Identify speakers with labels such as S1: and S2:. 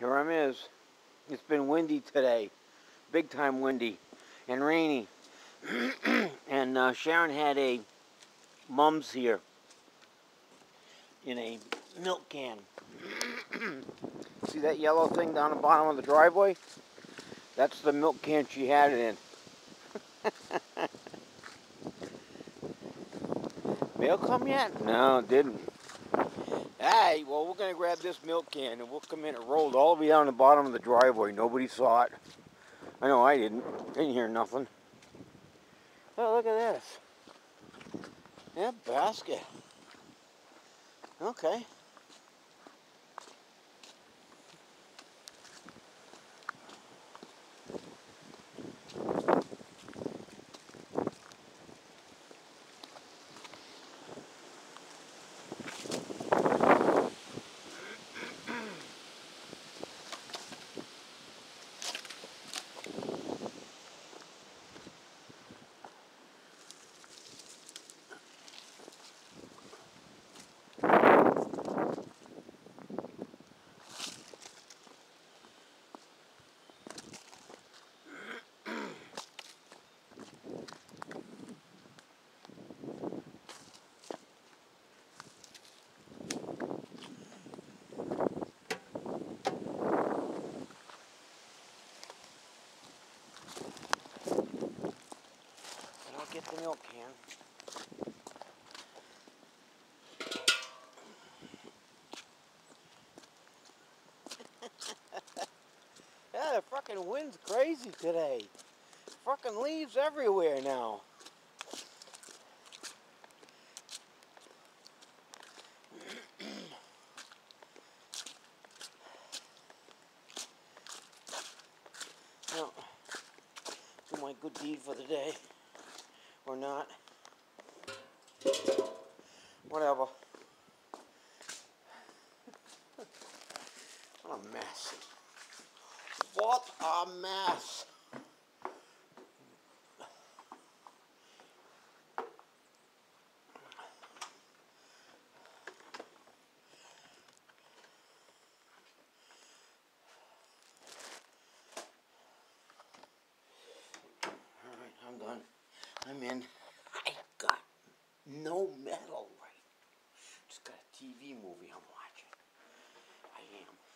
S1: Here I'm is. It's been windy today. Big time windy and rainy. and uh, Sharon had a mums here in a milk can. See that yellow thing down the bottom of the driveway? That's the milk can she had it in. Mail come yet? No, it didn't. Hey, well, we're going to grab this milk can and we'll come in. It rolled all the way down the bottom of the driveway. Nobody saw it. I know I didn't. Didn't hear nothing. Oh, look at this. That basket. Okay. Get the milk can. yeah, the fucking wind's crazy today. Fucking leaves everywhere now. well, do my good deed for the day or not. Whatever. what a mess. What a mess. I mean, I got no metal right. Just got a TV movie I'm watching. I am.